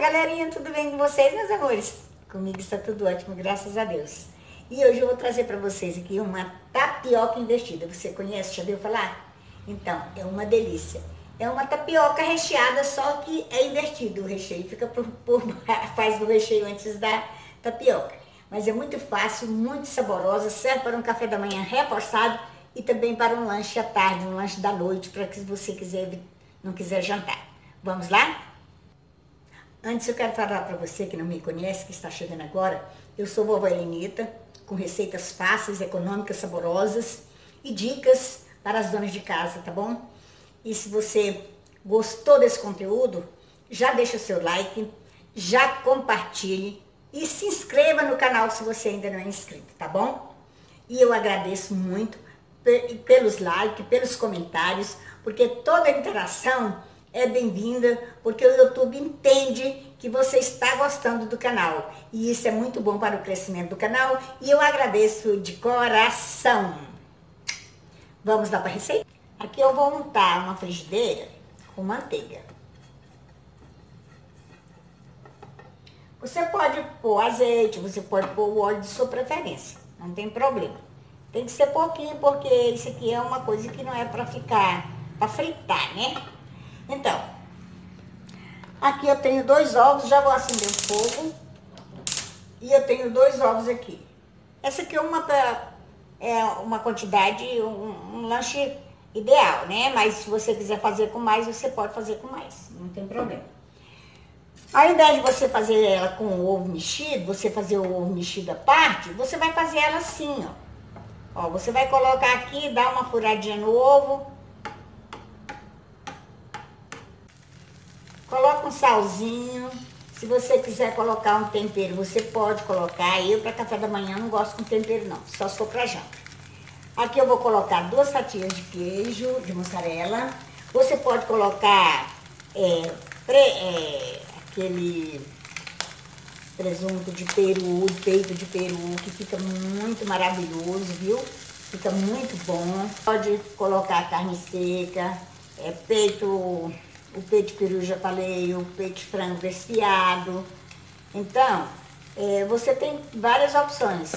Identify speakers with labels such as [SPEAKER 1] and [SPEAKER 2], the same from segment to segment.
[SPEAKER 1] galerinha, tudo bem com vocês, meus amores? Comigo está tudo ótimo, graças a Deus. E hoje eu vou trazer para vocês aqui uma tapioca investida. Você conhece, já viu falar? Então, é uma delícia. É uma tapioca recheada, só que é invertido o recheio. Fica por, por faz o recheio antes da tapioca. Mas é muito fácil, muito saborosa, serve para um café da manhã reforçado e também para um lanche à tarde, um lanche da noite, para que você quiser, não quiser jantar. Vamos lá? Antes eu quero falar para você que não me conhece, que está chegando agora, eu sou vovó Helenita, com receitas fáceis, econômicas, saborosas e dicas para as donas de casa, tá bom? E se você gostou desse conteúdo, já deixa o seu like, já compartilhe e se inscreva no canal se você ainda não é inscrito, tá bom? E eu agradeço muito pelos likes, pelos comentários, porque toda interação é bem-vinda, porque o YouTube entende que você está gostando do canal. E isso é muito bom para o crescimento do canal e eu agradeço de coração. Vamos lá para a receita? Aqui eu vou untar uma frigideira com manteiga. Você pode pôr azeite, você pode pôr o óleo de sua preferência, não tem problema. Tem que ser pouquinho, porque isso aqui é uma coisa que não é para ficar, para fritar, né? Então, aqui eu tenho dois ovos, já vou acender o fogo. E eu tenho dois ovos aqui. Essa aqui é uma, é uma quantidade, um, um lanche ideal, né? Mas se você quiser fazer com mais, você pode fazer com mais, não tem problema. Ao invés de você fazer ela com o ovo mexido, você fazer o ovo mexido à parte, você vai fazer ela assim, ó. Ó, você vai colocar aqui, dar uma furadinha no ovo, um salzinho. Se você quiser colocar um tempero, você pode colocar. Eu, para café da manhã, não gosto com tempero, não. Só se for para janta. Aqui eu vou colocar duas fatias de queijo, de mussarela. Você pode colocar é, pre, é, aquele presunto de peru, peito de peru, que fica muito maravilhoso, viu? Fica muito bom. Pode colocar carne seca, é, peito o peito de peru já falei, o peito de frango desfiado. Então, é, você tem várias opções.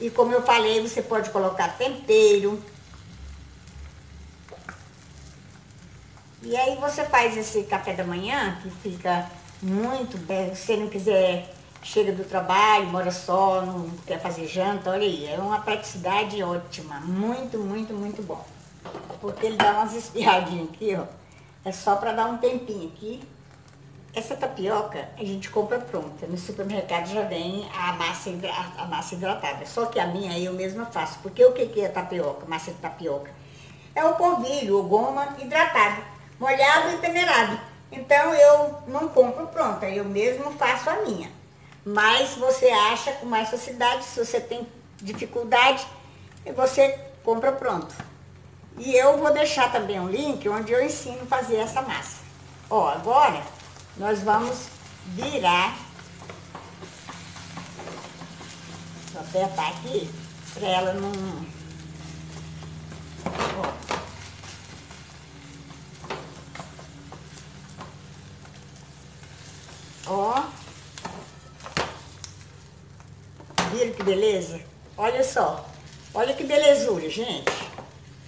[SPEAKER 1] E como eu falei, você pode colocar tempero. E aí você faz esse café da manhã, que fica muito bem. Se você não quiser, chega do trabalho, mora só, não quer fazer janta, olha aí, é uma praticidade ótima. Muito, muito, muito bom. Porque ele dá umas espiadinhas aqui, ó. É só para dar um tempinho aqui. Essa tapioca a gente compra pronta. No supermercado já vem a massa, a massa hidratada. Só que a minha eu mesma faço. Porque o que é tapioca, massa de tapioca? É o polvilho, o goma hidratado, molhado e peneirado. Então eu não compro pronta, eu mesmo faço a minha. Mas você acha com mais facilidade, se você tem dificuldade, você compra pronto. E eu vou deixar também um link onde eu ensino a fazer essa massa. Ó, agora nós vamos virar. Vou apertar aqui para ela não... Ó. Ó. Viram que beleza? Olha só. Olha que belezura, gente.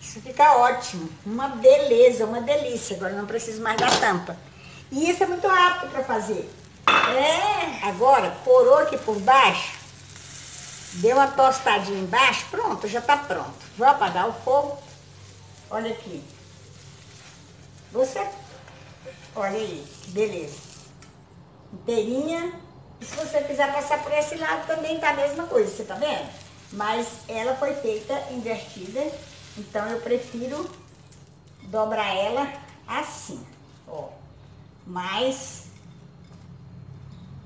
[SPEAKER 1] Isso fica ótimo. Uma beleza, uma delícia. Agora não preciso mais da tampa. E isso é muito rápido para fazer. É, agora, corou aqui por baixo. Deu uma tostadinha embaixo. Pronto, já está pronto. Vou apagar o fogo. Olha aqui. Você, olha aí, beleza. Inteirinha. Se você quiser passar por esse lado, também tá a mesma coisa, você tá vendo? Mas ela foi feita invertida então eu prefiro dobrar ela assim, ó. Mas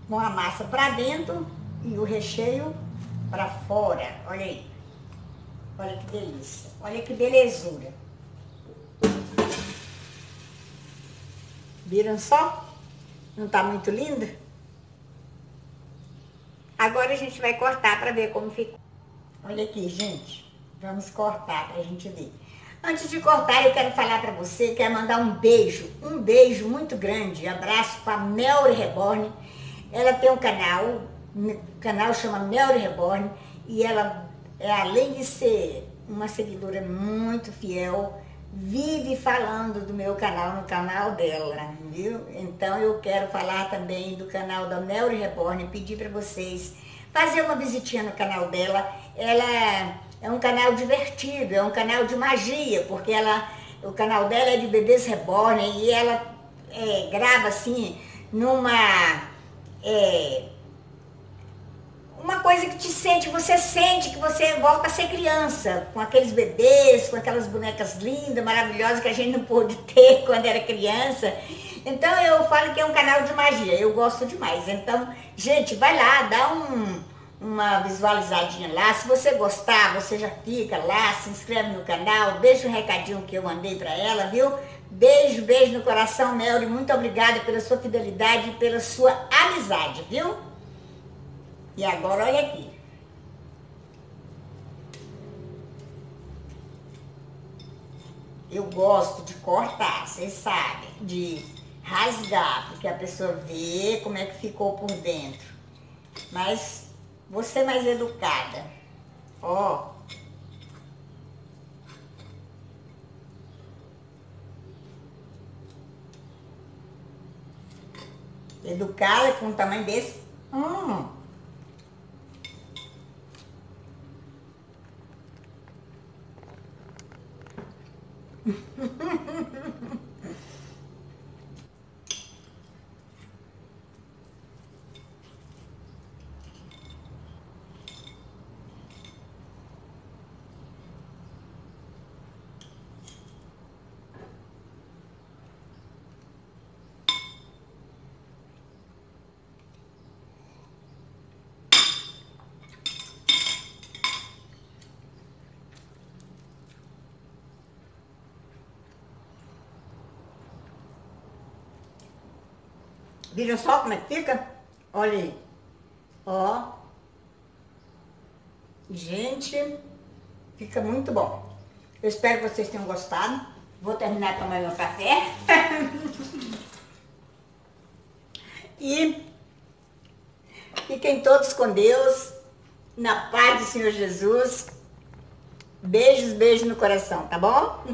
[SPEAKER 1] com a massa para dentro e o recheio para fora. Olha aí. Olha que delícia. Olha que belezura. Viram só? Não tá muito linda? Agora a gente vai cortar para ver como ficou. Olha aqui, gente. Vamos cortar para a gente ver. Antes de cortar, eu quero falar para você, quero mandar um beijo, um beijo muito grande, abraço para Melry Reborn, Ela tem um canal, o canal chama Melry Reborn, e ela, é, além de ser uma seguidora muito fiel, vive falando do meu canal no canal dela, viu? Então eu quero falar também do canal da Melry Reborn, pedir para vocês fazer uma visitinha no canal dela. Ela é um canal divertido, é um canal de magia, porque ela, o canal dela é de bebês reborn e ela é, grava assim numa é, uma coisa que te sente, você sente que você volta a ser criança, com aqueles bebês, com aquelas bonecas lindas, maravilhosas que a gente não pôde ter quando era criança. Então eu falo que é um canal de magia, eu gosto demais. Então, gente, vai lá, dá um, uma visualizadinha lá. Se você gostar, você já fica lá, se inscreve no canal, deixa o recadinho que eu mandei para ela, viu? Beijo, beijo no coração, Melry. Muito obrigada pela sua fidelidade e pela sua amizade, viu? E agora olha aqui. Eu gosto de cortar, vocês sabem, de rasgar, porque a pessoa vê como é que ficou por dentro. Mas você mais educada. Ó. Educada com um tamanho desse. Hum. Viram só como é que fica? Olha aí. Ó. Gente, fica muito bom. Eu espero que vocês tenham gostado. Vou terminar tomando meu café. e fiquem todos com Deus, na paz do Senhor Jesus. Beijos, beijos no coração, tá bom?